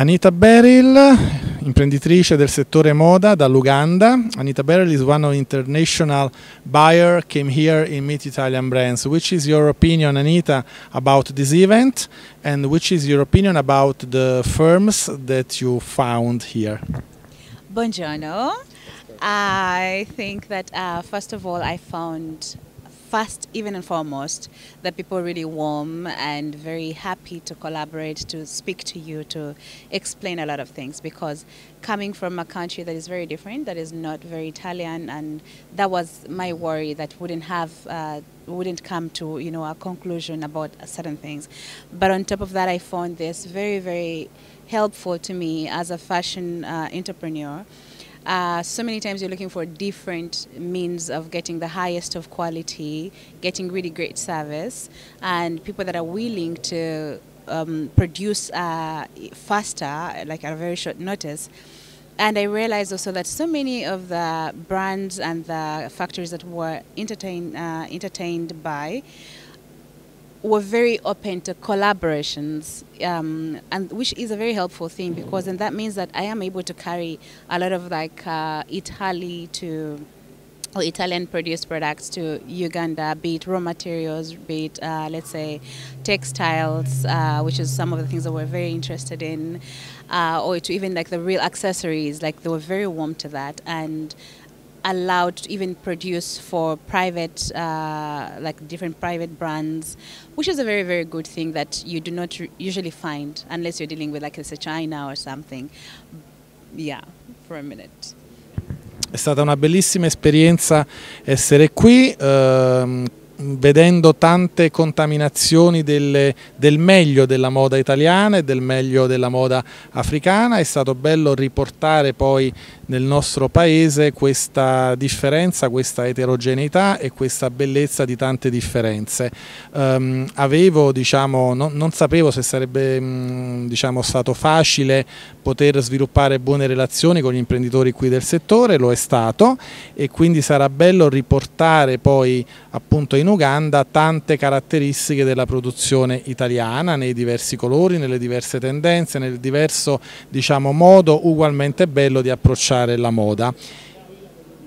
Anita Beryl, imprenditrice del settore moda dall'Uganda. Anita Beryl is one of international buyer came here in Meet Italian Brands. Which is your opinion, Anita, about this event and which is your opinion about the firms that you found here? Buongiorno. I think that uh, first of all, I found first, even and foremost, that people really warm and very happy to collaborate, to speak to you, to explain a lot of things. Because coming from a country that is very different, that is not very Italian, and that was my worry that wouldn't have. Uh, wouldn't come to you know a conclusion about certain things but on top of that i found this very very helpful to me as a fashion uh, entrepreneur uh, so many times you're looking for different means of getting the highest of quality, getting really great service, and people that are willing to um, produce uh, faster, like at a very short notice. And I realized also that so many of the brands and the factories that were entertained, uh, entertained by were very open to collaborations, um, and which is a very helpful thing because then that means that I am able to carry a lot of like uh, Italy to or Italian produced products to Uganda, be it raw materials, be it uh, let's say textiles, uh, which is some of the things that we're very interested in, uh, or to even like the real accessories, like they were very warm to that. And allowed to even produce for private, uh, like different private brands, which is a very, very good thing that you do not usually find unless you're dealing with like a China or something. Yeah, for a minute. È stata una bellissima esperienza essere qui. Ehm, vedendo tante contaminazioni delle, del meglio della moda italiana e del meglio della moda africana, è stato bello riportare poi nel nostro paese questa differenza, questa eterogeneità e questa bellezza di tante differenze. Um, avevo, diciamo, non, non, sapevo se sarebbe um, diciamo, stato facile poter sviluppare buone relazioni con gli imprenditori qui del settore, lo è stato e quindi sarà bello riportare poi appunto in Uganda tante caratteristiche della produzione italiana nei diversi colori, nelle diverse tendenze, nel diverso diciamo, modo ugualmente bello di approcciare la moda